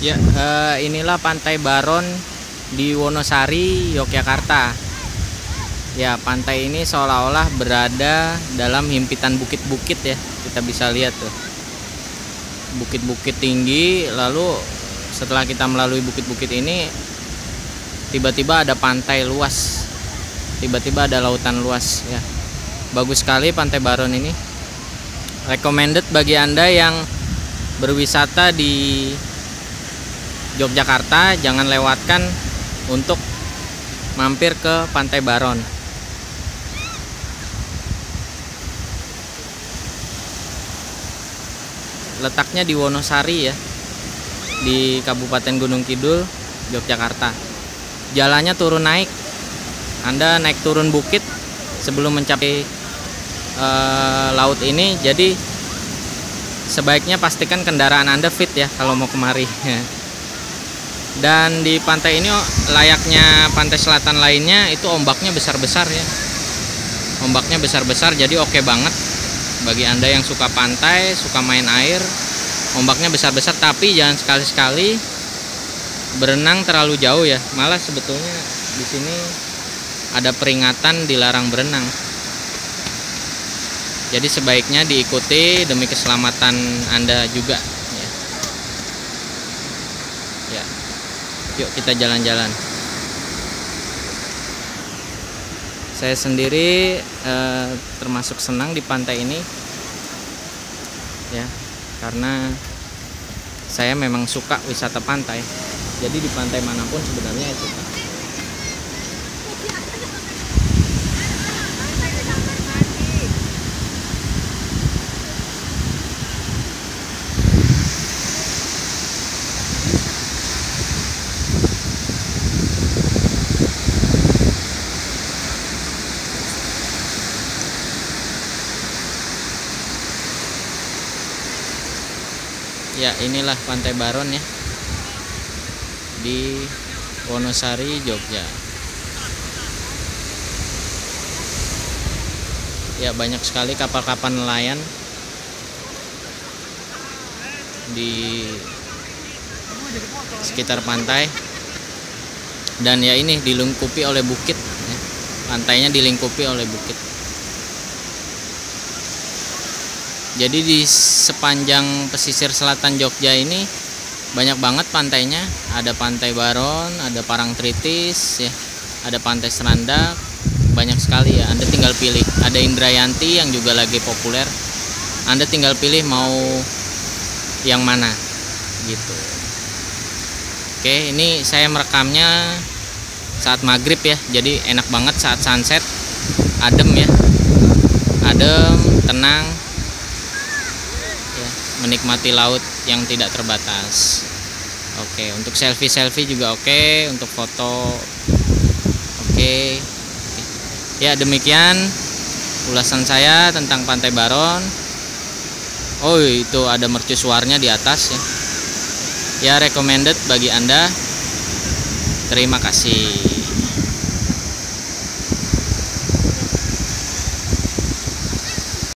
Ya, eh, inilah Pantai Baron di Wonosari, Yogyakarta. Ya, pantai ini seolah-olah berada dalam himpitan bukit-bukit ya. Kita bisa lihat tuh. Bukit-bukit tinggi, lalu setelah kita melalui bukit-bukit ini tiba-tiba ada pantai luas. Tiba-tiba ada lautan luas ya. Bagus sekali Pantai Baron ini. Recommended bagi Anda yang berwisata di Yogyakarta jangan lewatkan untuk mampir ke Pantai Baron. Letaknya di Wonosari ya, di Kabupaten Gunung Kidul, Yogyakarta. Jalannya turun naik. Anda naik turun bukit sebelum mencapai uh, laut ini. Jadi sebaiknya pastikan kendaraan Anda fit ya kalau mau kemari. Dan di pantai ini layaknya pantai selatan lainnya itu ombaknya besar-besar ya. Ombaknya besar-besar jadi oke okay banget bagi Anda yang suka pantai, suka main air. Ombaknya besar-besar tapi jangan sekali-sekali berenang terlalu jauh ya. Malah sebetulnya di sini ada peringatan dilarang berenang. Jadi sebaiknya diikuti demi keselamatan Anda juga ya. Ya. Yuk kita jalan-jalan. Saya sendiri eh, termasuk senang di pantai ini, ya, karena saya memang suka wisata pantai. Jadi di pantai mana pun sebenarnya itu. Ya inilah pantai Baron ya. Di Wonosari Jogja. Ya banyak sekali kapal-kapal nelayan di sekitar pantai. Dan ya ini dilingkupi oleh bukit ya. pantainya dilingkupi oleh bukit jadi di sepanjang pesisir selatan Jogja ini banyak banget pantainya. Ada pantai Baron ada Parangtritis ya. Ada pantai Serandak. Banyak sekali ya. Anda tinggal pilih. Ada Indrayanti yang juga lagi populer. Anda tinggal pilih mau yang mana gitu. Oke ini saya merekamnya saat maghrib ya. Jadi enak banget saat sunset. Adem ya. Adem tenang menikmati laut yang tidak terbatas. Oke untuk selfie selfie juga oke untuk foto oke. Ya demikian ulasan saya tentang Pantai Baron. Oh itu ada mercusuarnya di atas ya. Ya recommended bagi anda. Terima kasih